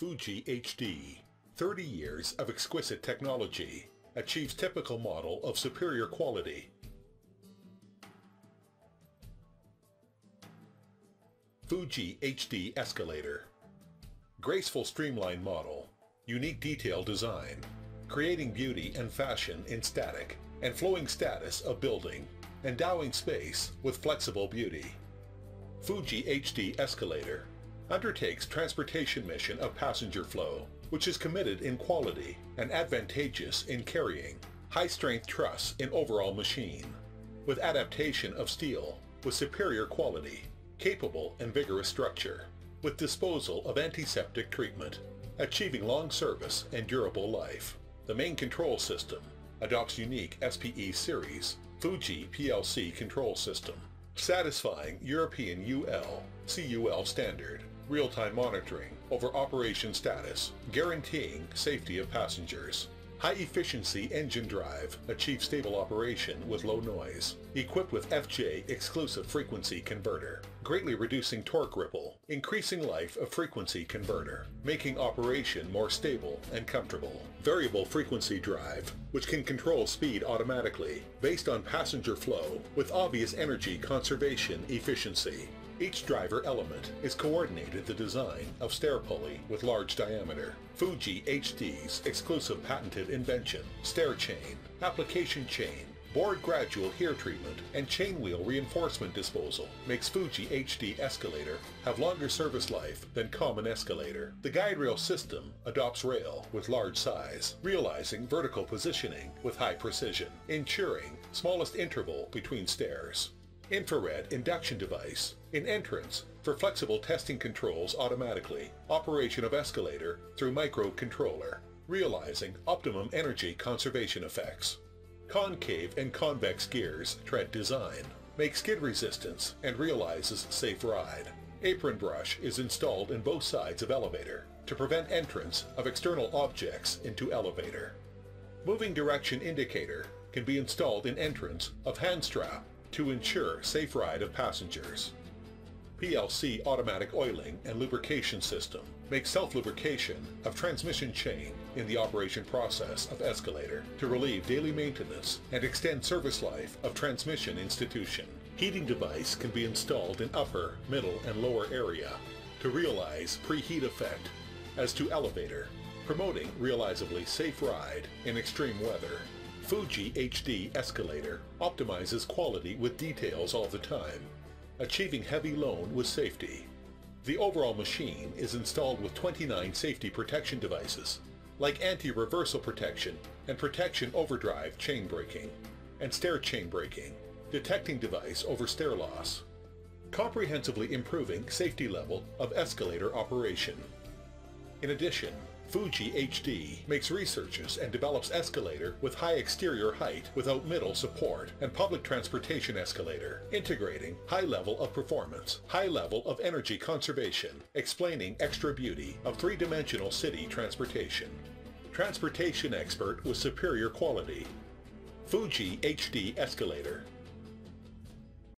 Fuji HD, 30 years of exquisite technology, achieves typical model of superior quality. Fuji HD Escalator. Graceful streamlined model, unique detail design, creating beauty and fashion in static and flowing status of building, endowing space with flexible beauty. Fuji HD Escalator undertakes transportation mission of passenger flow, which is committed in quality and advantageous in carrying, high-strength truss in overall machine, with adaptation of steel with superior quality, capable and vigorous structure, with disposal of antiseptic treatment, achieving long service and durable life. The main control system adopts unique SPE series Fuji PLC control system, satisfying European UL, CUL standard, real-time monitoring over operation status, guaranteeing safety of passengers. High-efficiency engine drive achieves stable operation with low noise, equipped with FJ exclusive frequency converter, greatly reducing torque ripple, increasing life of frequency converter, making operation more stable and comfortable. Variable frequency drive, which can control speed automatically, based on passenger flow with obvious energy conservation efficiency. Each driver element is coordinated the design of stair pulley with large diameter. Fuji HD's exclusive patented invention, stair chain, application chain, board gradual here treatment, and chain wheel reinforcement disposal makes Fuji HD escalator have longer service life than common escalator. The guide rail system adopts rail with large size, realizing vertical positioning with high precision, ensuring smallest interval between stairs infrared induction device, in entrance for flexible testing controls automatically, operation of escalator through microcontroller, realizing optimum energy conservation effects. Concave and convex gears tread design, make skid resistance and realizes safe ride. Apron brush is installed in both sides of elevator to prevent entrance of external objects into elevator. Moving direction indicator can be installed in entrance of hand strap to ensure safe ride of passengers. PLC automatic oiling and lubrication system makes self-lubrication of transmission chain in the operation process of escalator to relieve daily maintenance and extend service life of transmission institution. Heating device can be installed in upper, middle, and lower area to realize preheat effect as to elevator, promoting realizably safe ride in extreme weather. Fuji HD Escalator optimizes quality with details all the time, achieving heavy loan with safety. The overall machine is installed with 29 safety protection devices, like anti-reversal protection and protection overdrive chain braking, and stair chain braking, detecting device over stair loss, comprehensively improving safety level of escalator operation. In addition, Fuji HD makes researches and develops escalator with high exterior height without middle support and public transportation escalator, integrating high level of performance, high level of energy conservation, explaining extra beauty of three-dimensional city transportation. Transportation expert with superior quality. Fuji HD Escalator